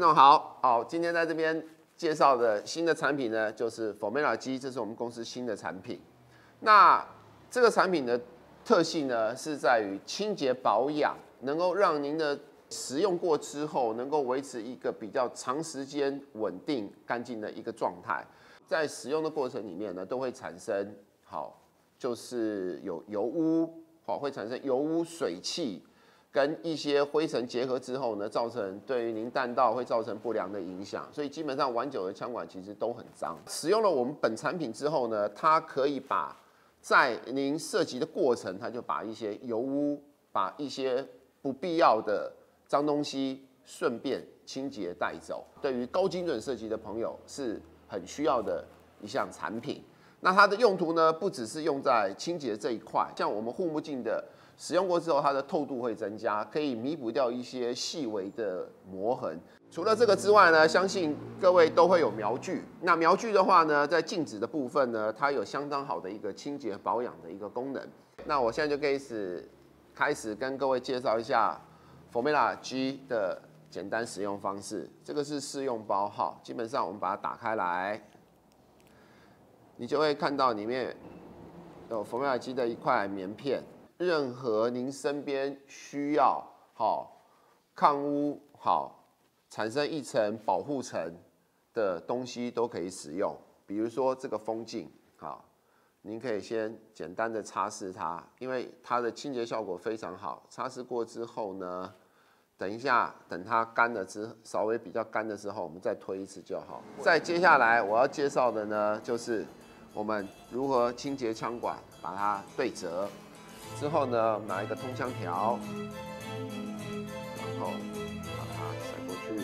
观众好，好，今天在这边介绍的新的产品呢，就是 Formula 机，这是我们公司新的产品。那这个产品的特性呢，是在于清洁保养，能够让您的使用过之后，能够维持一个比较长时间稳定干净的一个状态。在使用的过程里面呢，都会产生好，就是有油污，好，会产生油污水汽。跟一些灰尘结合之后呢，造成对于您弹道会造成不良的影响，所以基本上玩久的枪管其实都很脏。使用了我们本产品之后呢，它可以把在您射击的过程，它就把一些油污、把一些不必要的脏东西顺便清洁带走。对于高精准射击的朋友是很需要的一项产品。那它的用途呢，不只是用在清洁这一块，像我们护目镜的。使用过之后，它的透度会增加，可以弥补掉一些细微的磨痕。除了这个之外呢，相信各位都会有瞄具。那瞄具的话呢，在镜子的部分呢，它有相当好的一个清洁保养的一个功能。那我现在就开始开始跟各位介绍一下 Formula G 的简单使用方式。这个是试用包哈，基本上我们把它打开来，你就会看到里面有冯亚基的一块棉片。任何您身边需要好抗污好产生一层保护层的东西都可以使用，比如说这个风镜好，您可以先简单的擦拭它，因为它的清洁效果非常好。擦拭过之后呢，等一下等它干了之稍微比较干的时候，我们再推一次就好。再接下来我要介绍的呢，就是我们如何清洁枪管，把它对折。之后呢，拿一个通枪条，然后把它塞过去，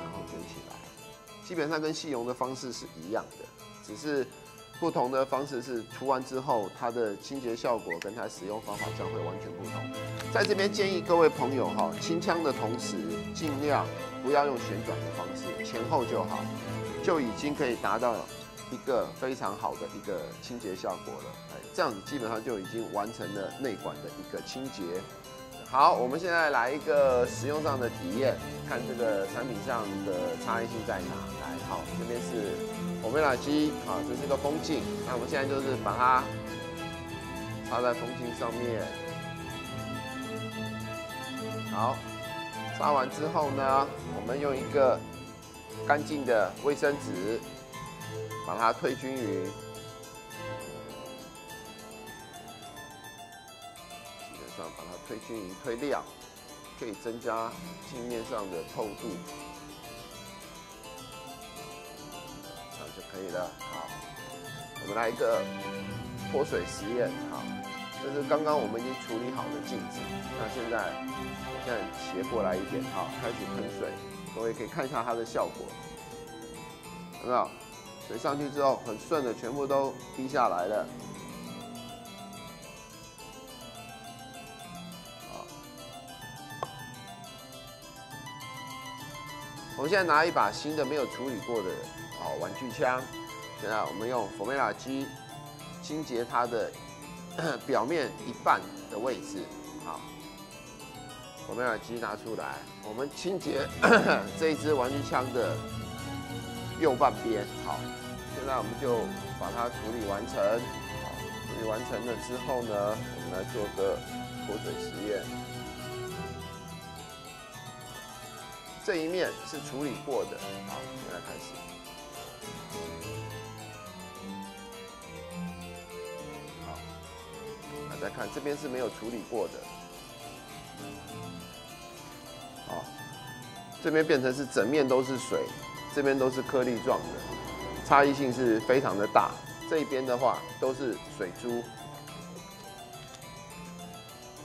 然后卷起来。基本上跟细绒的方式是一样的，只是不同的方式是涂完之后，它的清洁效果跟它使用方法将会完全不同。在这边建议各位朋友哈，清枪的同时尽量不要用旋转的方式，前后就好，就已经可以达到。一个非常好的一个清洁效果了，哎，这样子基本上就已经完成了内管的一个清洁。好，我们现在来一个使用上的体验，看这个产品上的差异性在哪。来，好，这边是我们耳机，好，这是一个风镜。那我们现在就是把它插在风镜上面。好，插完之后呢，我们用一个干净的卫生纸。把它推均匀，基本上把它推均匀、推亮，可以增加镜面上的透度，这样就可以了。好，我们来一个泼水实验。好，这是刚刚我们已经处理好的镜子。那现在，我现在斜过来一点，好，开始喷水。各位可以看一下它的效果，有没有？水上去之后，很顺的，全部都滴下来了。好，我们现在拿一把新的没有处理过的哦玩具枪，现在我们用 Formula G 清洁它的表面一半的位置。好，Formula G 拿出来，我们清洁这一支玩具枪的。右半边好，现在我们就把它处理完成。好，处理完成了之后呢，我们来做个脱水实验。这一面是处理过的，好，现在开始。大家看这边是没有处理过的。好，这边变成是整面都是水。这边都是颗粒状的，差异性是非常的大。这边的话都是水珠，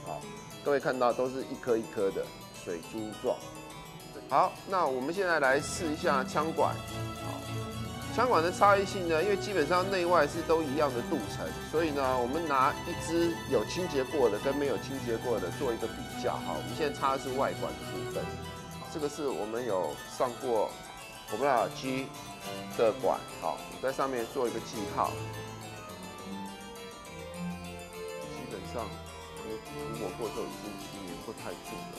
好，各位看到都是一颗一颗的水珠状。好，那我们现在来试一下枪管。枪管的差异性呢，因为基本上内外是都一样的镀层，所以呢，我们拿一支有清洁过的跟没有清洁过的做一个比较。好，我们现在插的是外管的部分，这个是我们有上过。我们要 G 的管，好，在上面做一个记号。基本上，涂抹过之后已经粘不太住了。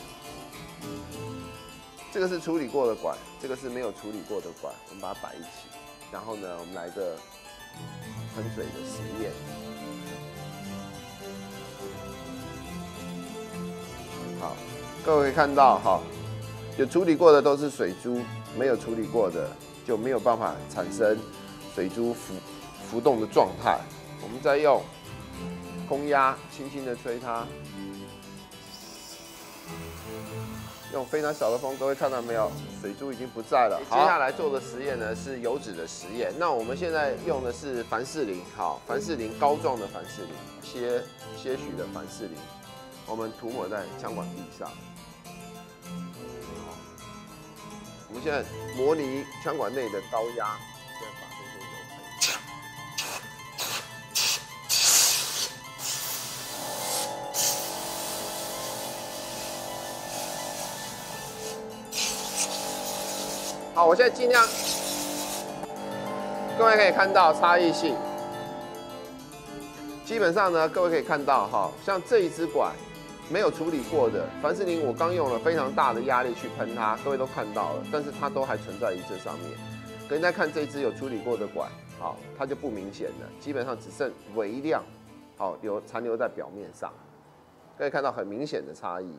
这个是处理过的管，这个是没有处理过的管，我们把它摆一起。然后呢，我们来个喷水的实验。好，各位可以看到哈，有处理过的都是水珠，没有处理过的就没有办法产生水珠浮浮动的状态。我们再用空压轻轻的吹它。用非常小的风，各位看到没有？水珠已经不在了。接下来做的实验呢是油脂的实验。那我们现在用的是凡士林，好，凡士林膏状的凡士林，些些许的凡士林，我们涂抹在枪管壁上。我们现在模拟枪管内的高压。好，我现在尽量，各位可以看到差异性。基本上呢，各位可以看到，哈，像这一支管没有处理过的凡士林，我刚用了非常大的压力去喷它，各位都看到了，但是它都还存在于这上面。跟大家看这支有处理过的管，好，它就不明显了，基本上只剩微量，好留残留在表面上，可以看到很明显的差异。